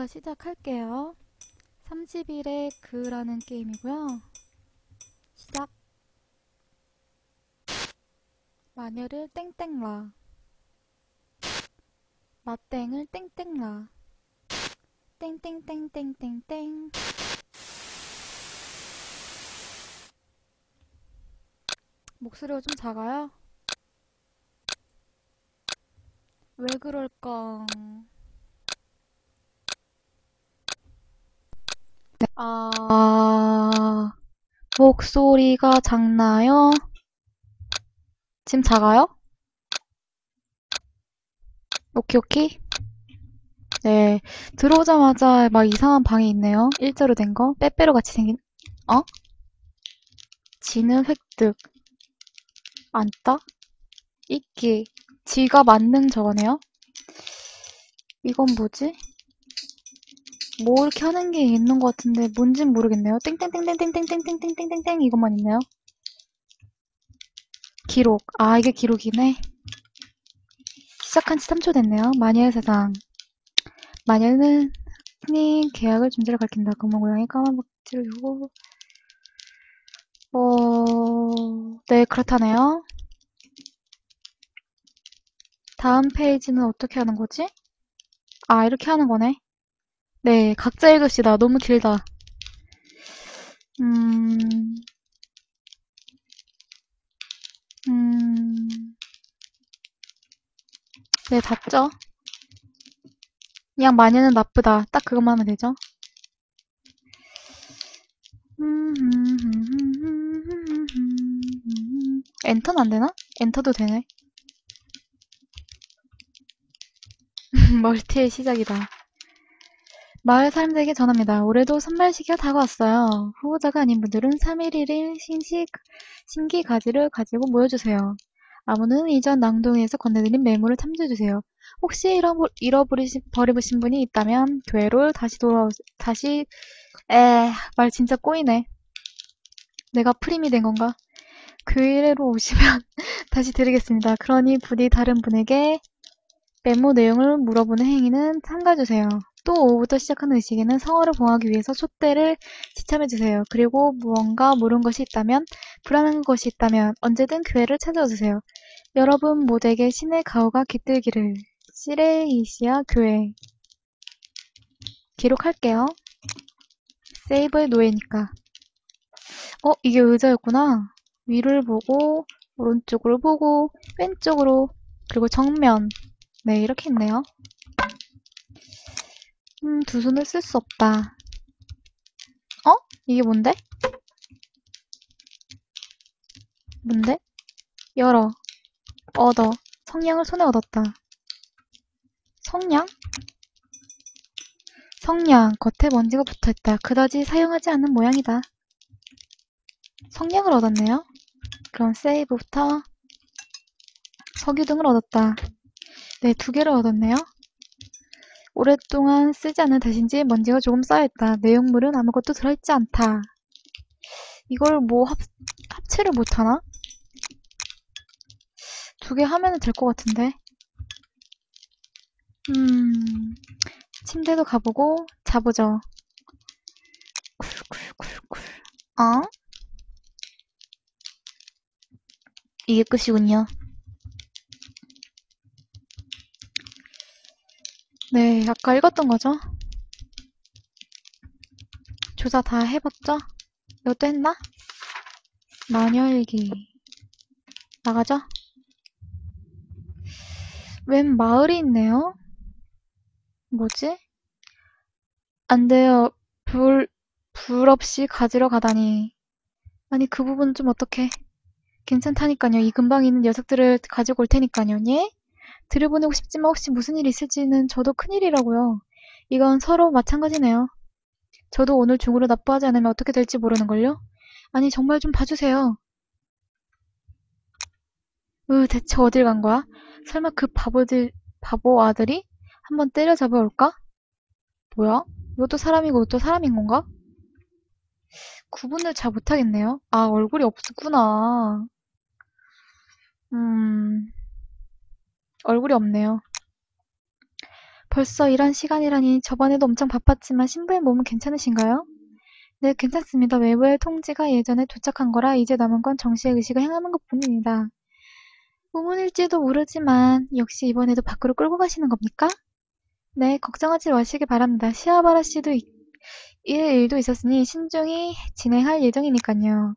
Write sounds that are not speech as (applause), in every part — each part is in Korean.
지금부터 시작할게요. 30일의 그라는 게임이고요. 시작. 마녀를 땡땡라. 맛땡을 땡땡라. 땡땡땡땡땡땡. 목소리가 좀 작아요? 왜 그럴까? 아, 목소리가 작나요? 지금 작아요? 오케이, 오케이. 네. 들어오자마자 막 이상한 방이 있네요. 일자로 된 거. 빼빼로 같이 생긴, 어? 지는 획득. 앉다? 있기. 지가 만능 저거네요? 이건 뭐지? 뭐 이렇게 하는 게 있는 것 같은데 뭔진 모르겠네요. 땡땡땡땡땡땡땡땡땡땡땡 이것만 있네요. 기록. 아 이게 기록이네. 시작한 지 3초 됐네요. 마녀의 세상. 마녀는 흔히 계약을 존재를 가리킨다. 검은 고양이 까만 박지를 주고 어... 네 그렇다네요. 다음 페이지는 어떻게 하는 거지? 아 이렇게 하는 거네. 네, 각자 읽읍시다. 너무 길다. 음, 음, 네, 닿죠? 그냥 마녀는 나쁘다. 딱 그것만 하면 되죠? 엔터는 안 되나? 엔터도 되네. (laughs) 멀티의 시작이다. 마을 사람들에게 전합니다. 올해도 선발 시기가 다가왔어요. 후보자가 아닌 분들은 3일 1일 신식, 신기 가지를 가지고 모여주세요. 아무는 이전 낭동에서 건네드린 매물을 탐지해주세요. 혹시 잃어버, 잃어버리신, 버리신 분이 있다면 교회로 다시 돌아오, 다시, 에, 말 진짜 꼬이네. 내가 프림이 된 건가? 교회로 오시면 (laughs) 다시 드리겠습니다. 그러니 부디 다른 분에게 메모 내용을 물어보는 행위는 삼가주세요. 또 오후부터 시작하는 의식에는 성어를 봉하기 위해서 촛대를 지참해주세요. 그리고 무언가 모르는 것이 있다면, 불안한 것이 있다면 언제든 교회를 찾아오세요. 여러분 모두에게 신의 가호가 깃들기를. 시레이시아 교회 기록할게요. 세이브의 노예니까. 어, 이게 의자였구나. 위를 보고, 오른쪽으로 보고, 왼쪽으로, 그리고 정면. 네, 이렇게 있네요. 음, 두 손을 쓸 수 없다. 어? 이게 뭔데? 뭔데? 열어. 얻어. 성냥을 손에 얻었다. 성냥? 성냥. 겉에 먼지가 붙어있다. 그다지 사용하지 않는 모양이다. 성냥을 얻었네요. 그럼 세이브부터 석유 등을 얻었다. 네, 두 개를 얻었네요. 오랫동안 쓰지 않는 대신지 먼지가 조금 쌓여있다. 내용물은 아무것도 들어있지 않다. 이걸 뭐 합, 합체를 못하나? 두 개 하면 될 것 같은데. 음, 침대도 가보고 자보죠. 쿨쿨쿨쿨. 어? 이게 끝이군요. 네, 아까 읽었던 거죠? 조사 다 해봤죠? 이것도 했나? 마녀일기 나가죠? 웬 마을이 있네요? 뭐지? 안 돼요. 불, 불 없이 가지러 가다니. 아니, 그 부분 좀 어떡해. 괜찮다니까요. 이 근방에 있는 녀석들을 가지고 올 테니까요. 예? 들여보내고 싶지만 혹시 무슨 일이 있을지는 저도 큰일이라고요. 이건 서로 마찬가지네요. 저도 오늘 중으로 납부하지 않으면 어떻게 될지 모르는걸요? 아니 정말 좀 봐주세요. 으 대체 어딜 간 거야? 설마 그 바보들, 바보 아들이 한번 때려잡아 올까? 뭐야? 이것도 사람이고 이것도 사람인 건가? 구분을 잘 못하겠네요. 아 얼굴이 없구나. 음... 얼굴이 없네요. 벌써 이런 시간이라니 저번에도 엄청 바빴지만 신부의 몸은 괜찮으신가요? 네, 괜찮습니다. 외부의 통지가 예전에 도착한 거라 이제 남은 건 정씨의 의식을 향하는 것 뿐입니다. 우문일지도 모르지만 역시 이번에도 밖으로 끌고 가시는 겁니까? 네, 걱정하지 마시기 바랍니다. 시아바라 씨도 이, 일 일도 있었으니 신중히 진행할 예정이니까요.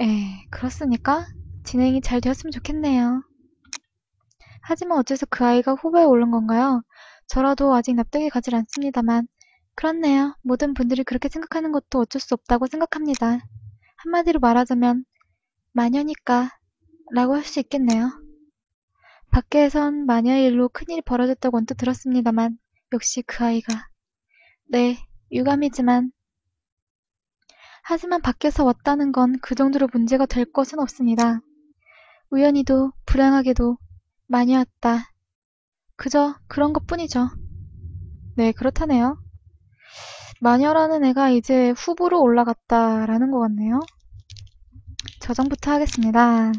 에, 그렇습니까? 진행이 잘 되었으면 좋겠네요. 하지만 어째서 그 아이가 후보에 오른 건가요? 저라도 아직 납득이 가질 않습니다만 그렇네요. 모든 분들이 그렇게 생각하는 것도 어쩔 수 없다고 생각합니다. 한마디로 말하자면 마녀니까 라고 할 수 있겠네요. 밖에선 마녀의 일로 큰일이 벌어졌다고 언뜻 들었습니다만 역시 그 아이가 네, 유감이지만 하지만 밖에서 왔다는 건 그 정도로 문제가 될 것은 없습니다. 우연히도 불행하게도 마녀였다. 그저 그런 것 뿐이죠. 네, 그렇다네요. 마녀라는 애가 이제 후보로 올라갔다라는 것 같네요. 저장부터 하겠습니다.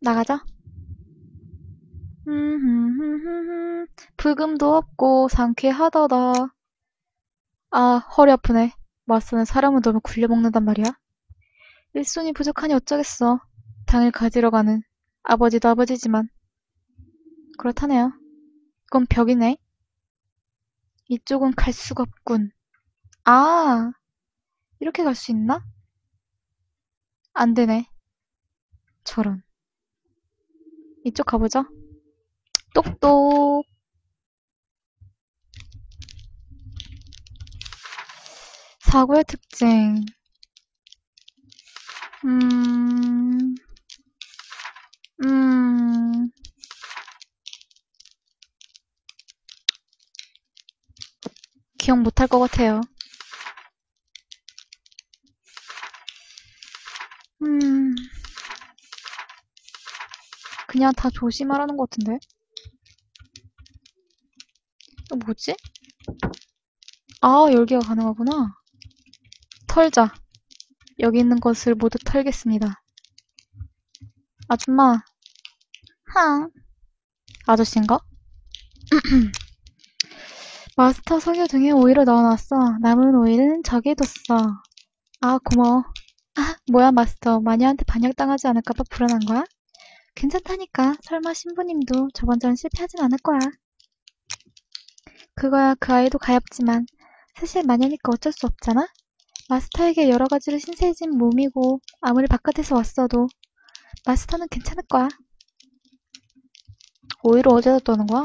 나가자. 불금도 없고 상쾌하다다. 아, 허리 아프네. 마스는 사람을 너무 굴려먹는단 말이야. 일손이 부족하니 어쩌겠어. 당을 가지러 가는 아버지도 아버지지만. 그렇다네요. 이건 벽이네. 이쪽은 갈 수가 없군. 아, 이렇게 갈 수 있나? 안 되네. 저런. 이쪽 가보죠. 똑똑. 사고의 특징. 음, 음, 기억 못할 것 같아요. 음, 그냥 다 조심하라는 것 같은데? 이거 뭐지? 아, 열기가 가능하구나. 털자. 여기 있는 것을 모두 털겠습니다. 아줌마. 항. 아저씨인가? (clears throat) 마스터 석유 등에 오일을 넣어놨어. 남은 오일은 저기 뒀어. 아, 고마워. 아, 뭐야, 마스터. 마녀한테 반역당하지 않을까봐 불안한 거야? 괜찮다니까. 설마 신부님도 저번처럼 실패하진 않을 거야. 그거야 그 아이도 가엾지만 사실 마녀니까 어쩔 수 없잖아? 마스터에게 여러 가지로 신세해진 몸이고 아무리 바깥에서 왔어도 마스터는 괜찮을 거야. 오히려 어제다 떠는 거야?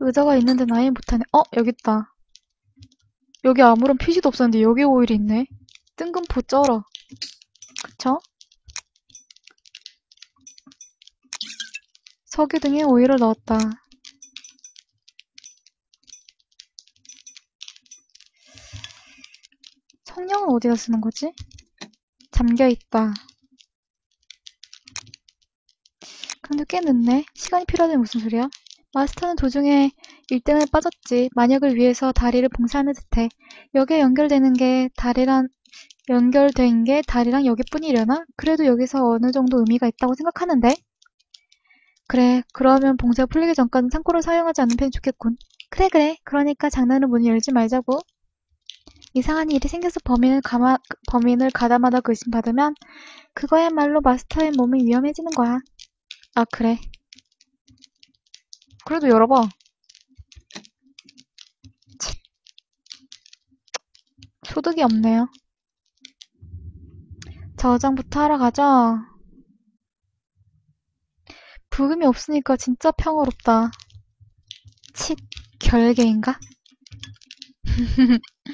의자가 있는데 나이 못하네. 어? 여기 있다. 여기 아무런 표시도 없었는데 여기 오일이 있네. 뜬금포 쩔어. 그쵸? 석유 등에 오일을 넣었다. 성령은 어디다 쓰는 거지? 잠겨있다. 근데 꽤 늦네. 시간이 필요하다니 무슨 소리야? 마스터는 도중에 일등을 빠졌지. 만약을 위해서 다리를 봉사하는 듯해. 여기에 연결되는 게 다리란 연결된 게 다리랑 여기뿐이려나? 그래도 여기서 어느 정도 의미가 있다고 생각하는데? 그래, 그러면 봉쇄가 풀리기 전까지 창고를 사용하지 않는 편이 좋겠군. 그래, 그래. 그러니까 장난으로 문을 열지 말자고. 이상한 일이 생겨서 범인을, 가마, 범인을 가다마다 의심받으면 그거야말로 마스터의 몸이 위험해지는 거야. 아, 그래. 그래도 열어봐. 소득이 없네요. 저장부터 하러 가죠. 부금이 없으니까 진짜 평화롭다. 칫, 결계인가? (laughs)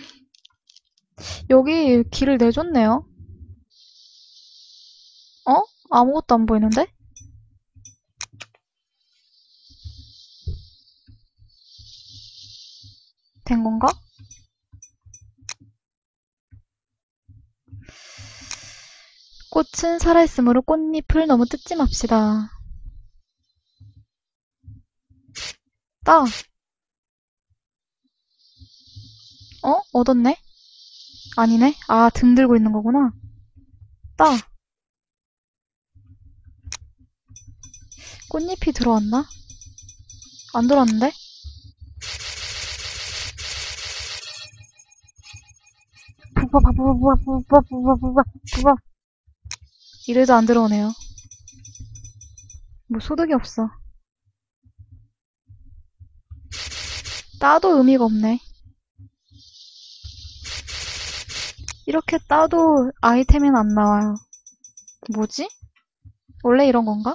여기 길을 내줬네요. 어? 아무것도 안 보이는데? 꽃은 살아있으므로 꽃잎을 너무 뜯지 맙시다. 따. 어? 얻었네? 아니네? 아, 등 들고 있는 거구나. 따. 꽃잎이 들어왔나? 안 들어왔는데? 부바 부바 부바 부바 부바 부바 부바 이래도 안 들어오네요. 뭐 소득이 없어. 따도 의미가 없네. 이렇게 따도 아이템은 안 나와요. 뭐지? 원래 이런 건가?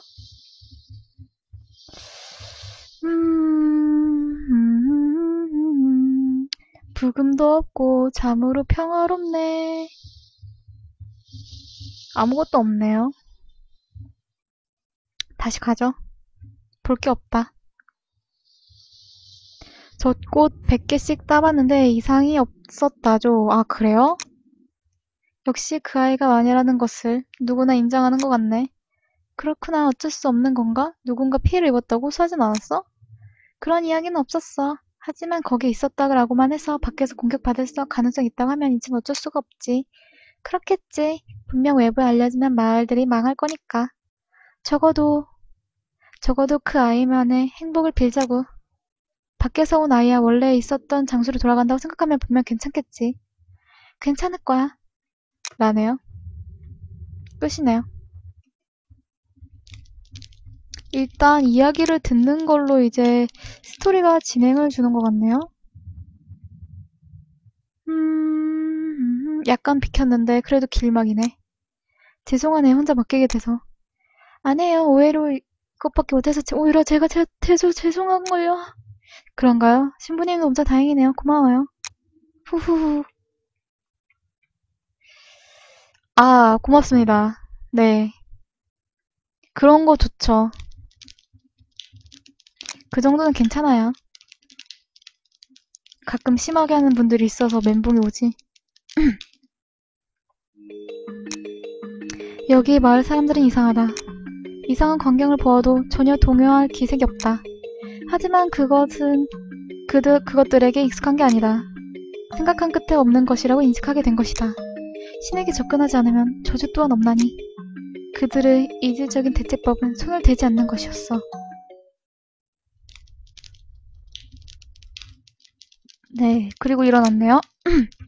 음, 부금도 없고 잠으로 평화롭네. 아무것도 없네요. 다시 가죠. 볼 게 없다. 저꽃 100개씩 따봤는데 이상이 없었다죠. 아, 그래요? 역시 그 아이가 마녀라는 것을 누구나 인정하는 것 같네. 그렇구나. 어쩔 수 없는 건가? 누군가 피해를 입었다고 수하진 않았어? 그런 이야기는 없었어. 하지만 거기에 있었다라고만 해서 밖에서 공격받을 수 가능성이 있다고 하면 이젠 어쩔 수가 없지. 그렇겠지. 분명 외부에 알려지면 마을들이 망할 거니까. 적어도, 적어도 그 아이만의 행복을 빌자고. 밖에서 온 아이야 원래 있었던 장소로 돌아간다고 생각하면 분명 괜찮겠지. 괜찮을 거야. 라네요. 끝이네요. 일단 이야기를 듣는 걸로 이제 스토리가 진행을 주는 것 같네요. 음, 약간 비켰는데 그래도 길막이네. 죄송하네 혼자 맡기게 돼서. 아니에요 오해로 이것밖에 못해서 제- 오히려 제가 제, 제조 죄송한걸요. 그런가요? 신부님도 엄청 다행이네요. 고마워요. 후후후. 아, 고맙습니다. 네. 그런 거 좋죠. 그 정도는 괜찮아요. 가끔 심하게 하는 분들이 있어서 멘붕이 오지. (clears throat) 여기 마을 사람들은 이상하다. 이상한 광경을 보아도 전혀 동요할 기색이 없다. 하지만 그것은 그들, 그것들에게 익숙한 게 아니다. 생각한 끝에 없는 것이라고 인식하게 된 것이다. 신에게 접근하지 않으면 저주 또한 없나니 그들의 이질적인 대체법은 대지 않는 것이었어. 네, 그리고 일어났네요. (clears throat)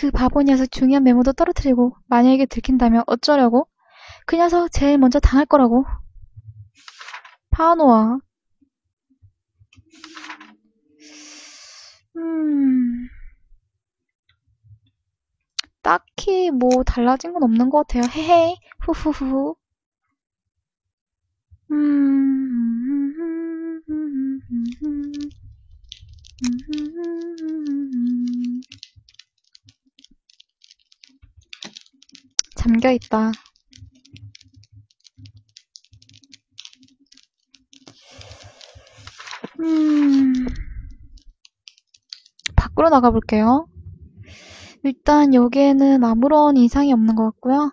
그 바보 녀석 중요한 메모도 떨어뜨리고 만약에 들킨다면 어쩌려고? 그 녀석 제일 먼저 당할 거라고. 파노아. 음. 딱히 뭐 달라진 건 없는 것 같아요. 헤헤. 후후후. 음. 잠겨 있다. 음. 밖으로 나가볼게요. 일단 여기에는 아무런 이상이 없는 것 같고요.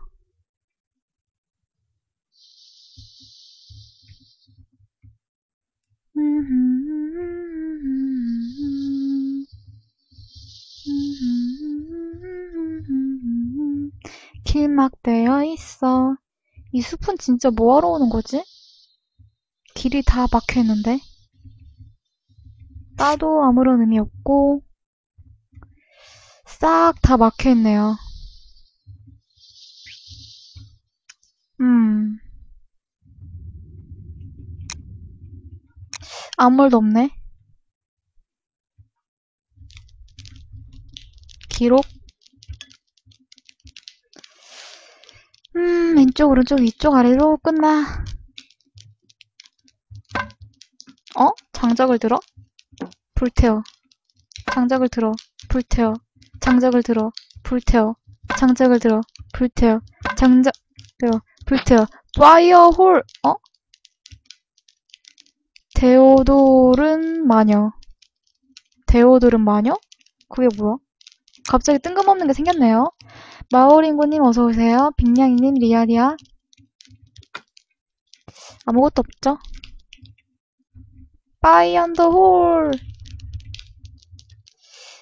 길막되어 있어. 이 숲은 진짜 뭐하러 오는 거지? 길이 다 막혀 있는데. 따도 아무런 의미 없고, 싹 다 막혀 있네요. 음. 아무 말도 없네. 기록. 음, 왼쪽, 오른쪽, 위쪽, 아래로 끝나. 어? 장작을 들어? 불태워. 장작을 들어. 불태워. 장작을 들어. 불태워. 장작을 들어. 불태워. 장작, 들어. 불태워. 파이어 홀, 어? 데오돌은 마녀. 데오돌은 마녀? 그게 뭐야? 갑자기 뜬금없는 게 생겼네요. 마오링고님 어서오세요. 빅냥이님 리아리아. 아무것도 없죠? 파이 언더 홀.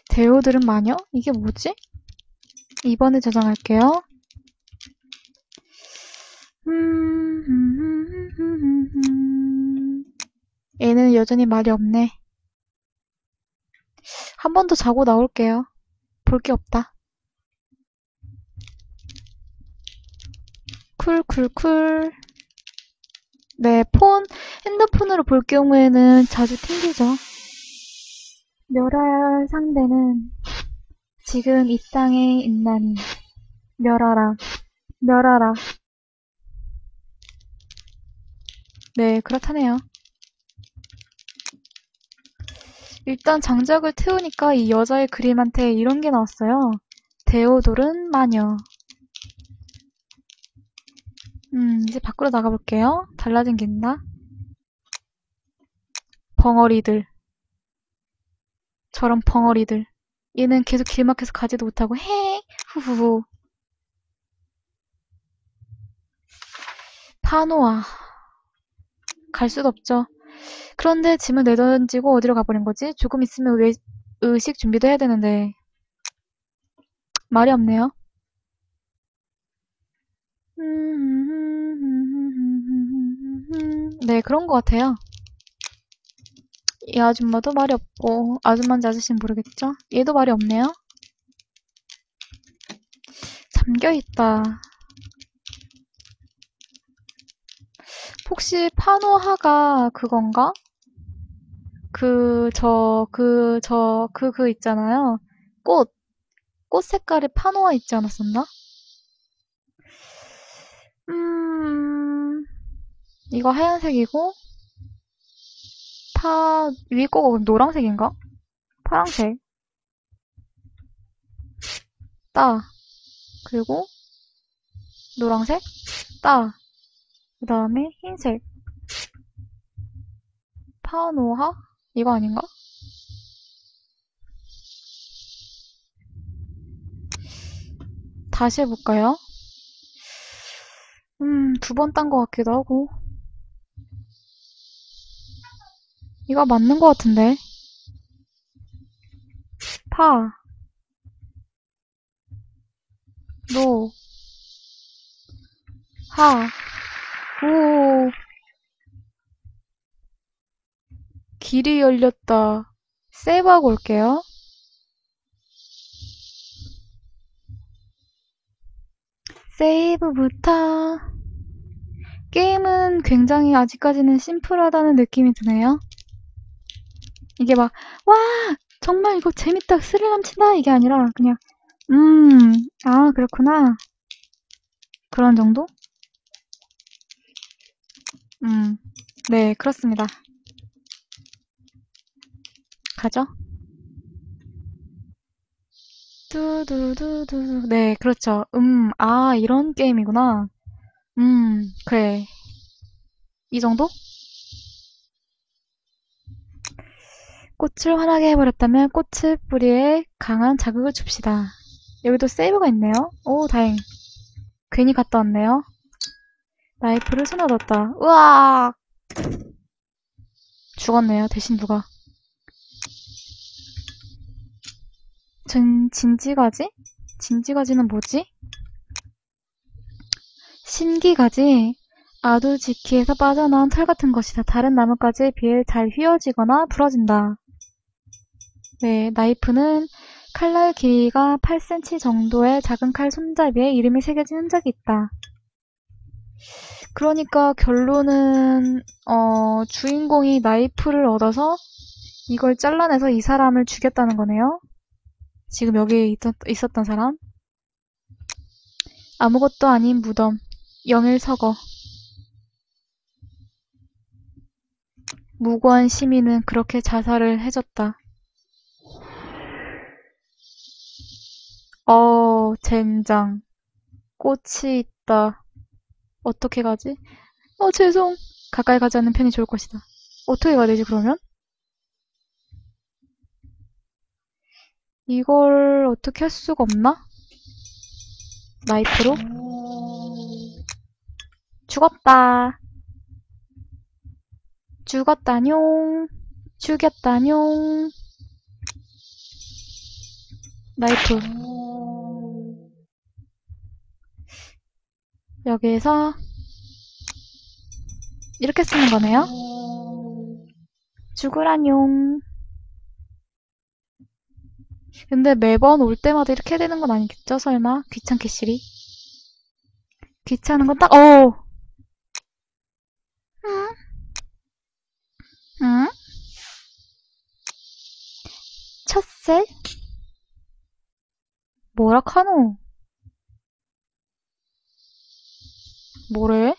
대우들은 마녀? 이게 뭐지? 2번에 저장할게요. 음, 얘는 여전히 말이 없네. 한 번 더 자고 나올게요. 볼 게 없다. 쿨쿨쿨. 네, 폰, 핸드폰으로 볼 경우에는 자주 튕기죠. 멸할 상대는 지금 이 땅에 있나니 멸하라, 멸하라. 네, 그렇다네요. 일단 장작을 태우니까 이 여자의 그림한테 이런 게 나왔어요. 데오돌은 마녀. 음, 이제 밖으로 나가볼게요. 달라진 게 있나? 벙어리들. 저런 벙어리들. 얘는 계속 길 막혀서 가지도 못하고, 헤 후후후. 파노아. 갈 수도 없죠. 그런데 짐을 내던지고 어디로 가버린 거지? 조금 있으면 외, 의식 준비도 해야 되는데. 말이 없네요. 네, 그런 것 같아요. 이 아줌마도 말이 없고, 아줌마인지 아저씨는 모르겠죠? 얘도 말이 없네요. 잠겨있다. 혹시 파노하가 그건가? 그, 저, 그, 저, 그, 그 있잖아요. 꽃. 꽃 색깔의 파노화 있지 않았었나? 음, 이거 하얀색이고, 파, 위 거가 노란색인가? 파랑색. 따. 그리고, 노란색? 따. 그 다음에 흰색. 파노하? 이거 아닌가? 다시 해볼까요? 음, 두 번 딴 것 같기도 하고. 이거 맞는 것 같은데. 파. 노. 하. 오. 길이 열렸다. 세이브하고 올게요. 세이브부터. 게임은 굉장히 아직까지는 심플하다는 느낌이 드네요. 이게 막, 와! 정말 이거 재밌다, 스릴 넘친다! 이게 아니라, 그냥, 음, 아, 그렇구나. 그런 정도? 음, 네, 그렇습니다. 가죠. 두두두두. 네, 그렇죠. 음, 아, 이런 게임이구나. 음, 그래. 이 정도? 꽃을 환하게 해버렸다면 꽃을 뿌리에 강한 자극을 줍시다. 여기도 세이브가 있네요. 오, 다행. 괜히 갔다 왔네요. 나이프를 손에 얻었다. 우와! 죽었네요. 대신 누가. 진, 진지가지? 진지가지는 뭐지? 신기가지? 아두지키에서 빠져나온 털 같은 것이다. 다른 나뭇가지에 비해 잘 휘어지거나 부러진다. 네, 나이프는 칼날 길이가 8cm 정도의 작은 칼 손잡이에 이름이 새겨진 흔적이 있다. 그러니까 결론은 어, 주인공이 나이프를 얻어서 이걸 잘라내서 이 사람을 죽였다는 거네요. 지금 여기 있었, 있었던 사람. 아무것도 아닌 무덤. 영일서거. 무고한 시민은 그렇게 자살을 해줬다. 어, 젠장. 꽃이 있다. 어떻게 가지? 어, 죄송. 가까이 가지 않는 편이 좋을 것이다. 어떻게 가야 되지, 그러면? 이걸 어떻게 할 수가 없나? 나이프로? 죽었다. 죽었다뇽. 죽였다뇽. 나이프. 여기에서 이렇게 쓰는 거네요. 죽으라뇽. 근데 매번 올 때마다 이렇게 되는 건 아니겠죠? 설마? 귀찮게 시리? 귀찮은 건 딱, 어! 응? 응? 첫셀? 뭐라 카노? 뭐래?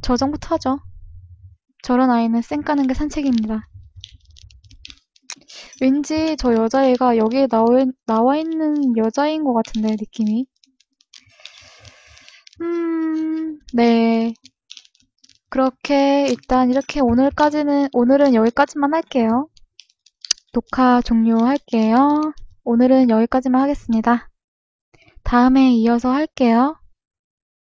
저정부터 하죠. 저런 아이는 쌩 까는 게 산책입니다. 왠지 저 여자애가 여기에 나와, 나와 있는 여자인 것 같은데, 느낌이. 음, 네. 그렇게 일단 이렇게 오늘까지는, 오늘은 여기까지만 할게요. 녹화 종료할게요. 오늘은 여기까지만 하겠습니다. 다음에 이어서 할게요.